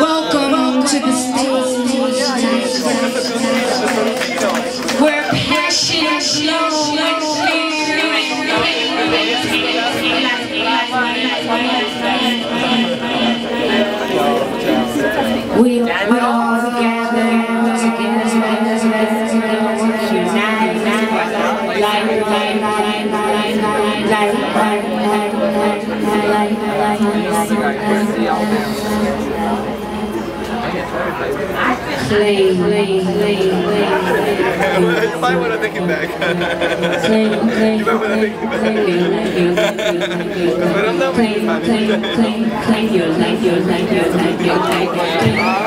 Welcome to the stage. Where passion flows We all gather together. Play you might want to take it back. you might want to take it back. Thank you, thank you, thank you. Thank you, thank you, thank you, thank you, thank you.